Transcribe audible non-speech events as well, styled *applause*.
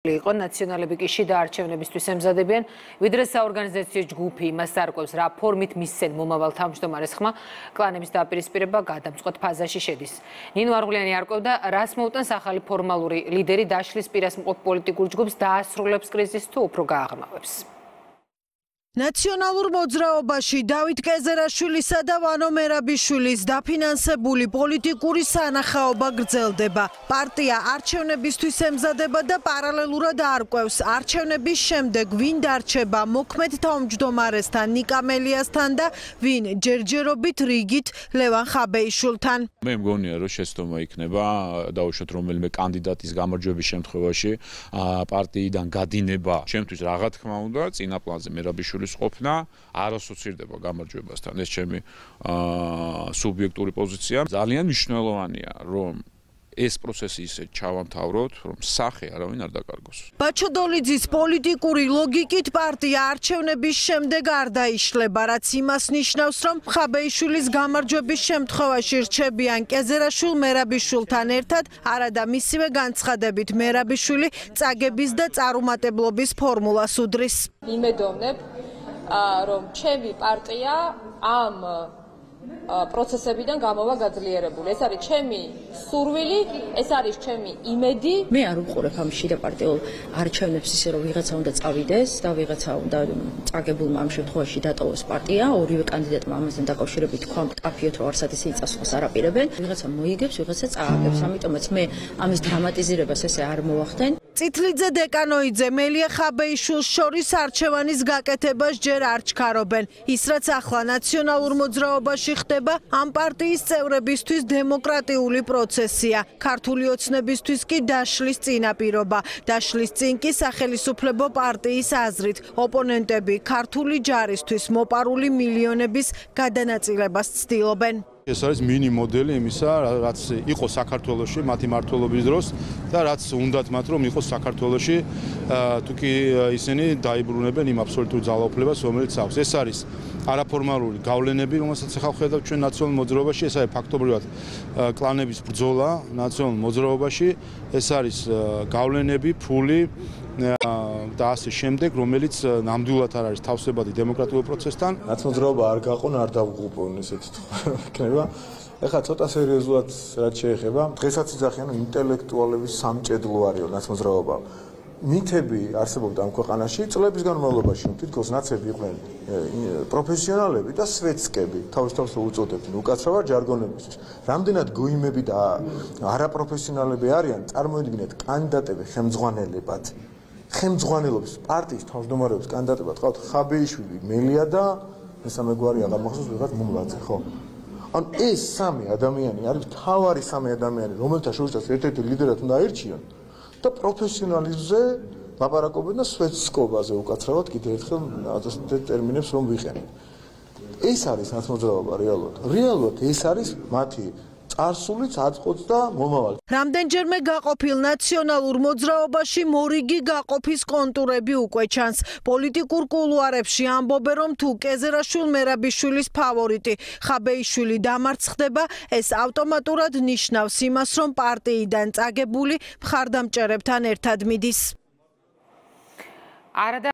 იყო. ნაციონალები კი შიდა არჩევნებისთვის ემზადებიან. ვიდრე საორგანიზაციო ჯგუფი იმას არკვევს რა ფორმით მისცენ მომავალ თავმჯდომარეს ხმა კლანების დაპირისპირება გადამწყვეტ ფაზაში შედის. ნინო არღულიანი არკვევდა რას მოუტანს ახალი ფორმალური ლიდერი დაშლის პირას მყოფ პოლიტიკურ ჯგუფს დაასრულებს კრიზისს თუ უფრო გააღრმავებს ნაციონალურ მოძრაობაში დავით კეზერაშვილისა და ვანო მერაბიშვილის დაფინანსებული პოლიტიკური სანახაობა გრძელდება. პარტია არჩევნებისთვის ემზადება და პარალელურად არკვევს არჩევნების შემდეგ ვინ დარჩება მოქმედ თავმჯდომარესთან ნიკამელიასთან და ვინ ჯერჯერობით რიგით ლევან ხაბეიშვილთან. მე მგონია რომ შეცდომა იქნება დაუშვათ რომელიმე კანდიდატის გამარჯვების შემთხვევაში პარტიიდან გადინება. ჩემთვის რა თქმა უნდა წინა პლანზე მერაბიშვილი სულის ყოფნა არ ასოცირდება გამარჯვებასთან. ეს ჩემი აა სუბიექტური პოზიცია. ძალიან მნიშვნელოვანია, რომ ეს პროცესი ისე ჩავამთავროთ, რომ სახე არავინ არ დაკარგოს. ბაჩოდოლიძის პოლიტიკური ლოგიკით პარტია არჩევნების შემდეგ არ დაიშლება, რაც იმას ნიშნავს, რომ ხაბეიშვილის გამარჯვების შემთხვევაში რჩებიან კეზერაშვილ მერაბიშვილთან ერთად, არადა მისივე განცხადებით მერაბიშვილი წაგების და წარუმატებლობის ფორმულას უდრის. იმედოვნებ, რომ ჩემი პარტია ამ პროცესებიდან გამოვა გაძლიერებული. ეს არის ჩემი სურვილი, ეს არის ჩემი იმედი. მე არ უყურებ ამ შიდა პარტიულ არჩევნებს ისე რომ ვიღაცა უნდა წავიდეს და ვიღაცა უნდა წაგებულმა ამ შემთხვევაში დატოვოს პარტია. ორივე კანდიდატმა ამასთან დაკავშირებით თქვა კაფიოთ რომ არსად ისე იწასხოს არაპირებენ. ვიღაცა მოიგებს, ვიღაცა წააგებს. ამიტომაც მე ამის დრამატიზირებას ესე არ მოახდენ. წითლიძე დეკანოიძე მელია ხაბეიშვილს შორის არჩევანის გაკეთებას ჯერ არ ჩქარობენ. ის რაც ახლა ნაციონალურ მოძრაობაში ხდება, ამ პარტიის წევრებისთვის დემოკრატიული პროცესია. ქართული ოცნებისთვის კი დაშლის წინაპირობა. დაშლის წინ კი სახელისუფლებო პარტიის აზრით ოპონენტები ქართული ჯარისთვის მოპარული მილიონების გადანაწილებას ცდილობენ. ეს არის მინი მოდელი იმისა, რაც იყო საქართველოსში მათი მართლობის დროს და რაც უნდათ მათ რომ იყოს საქართველოსში, თუ კი ისინი დაიბრუნებენ იმ აბსოლუტურ ძალაუფლებას, რომელიც აქვს. ეს არის არაფორმალური გავლენები, რომელსაც ახლა ხედავთ ჩვენ ნაციონალურ მოძრაობაში, ეს არის ფაქტობრივად კლანების ბრძოლა ნაციონალურ მოძრაობაში, ეს არის გავლენები, ფული და ასე შემდეგ, რომელიც ნამდვილად არ არის თავსებადი დემოკრატიულ პროცესთან. ნაცნობრობა არ გაყონ, არ დავღუპონ ესეთი *laughs* იქნება. ეხლა ცოტა სერიოზულად რაც შეეხება, დღესაც იძახიან ინტელექტუალების სამჭედლო არისო ნაცნობრობა. მითები არსებობდა ამ ქვეყანაში წლების განმავლობაში, თითქოს ნაცები იყვნენ პროფესიონალები და სვეტსკები, თავის თავს უწოდებდნენ უკაცრავად ჯარგონებისთვის. რამდენად გოიმები და არაპროფესიონალები არიან, წარმოიდგინეთ კანდიდატები ხელმძღვანელებად. ხელმძღვანელობის პარტიის თავმჯდომარეობის კანდიდატებად ყავთ ხაბეიშვილი, მელია და მესამე გვარი აღარ მახსოვს ვიღაც მუმლაძე, ხო? ან ეს სამი ადამიანი არის თავარი სამი ადამიანი, რომელთა შორისაც ერთ-ერთი ლიდერად უნდა აირჩიონ და პროფესიონალიზმზე ლაპარაკობენ და სვეტსკობაზე უკაცრავად კიდევ ერთხელ ასეთ ტერმინებს რომ ვიყენებ. ეს არის ნაცნობრობა რეალურად. რეალურად ეს არის მათი წარსულიც აწყობს და მომავალი. რამდენჯერმე გაყოფილ ნაციონალურ მოძრაობაში მორიგი გაყოფის კონტურები უკვე ჩანს. პოლიტიკურ კულუარებში ამბობენ რომ თუ კეზერაშვილ მერაბიშვილის ფავორიტი ხაბეიშვილი დამარცხდება, ეს ავტომატურად ნიშნავს იმას, რომ პარტიიდან წაგებული მხარდამჭერებთან ერთად მიდის. არადა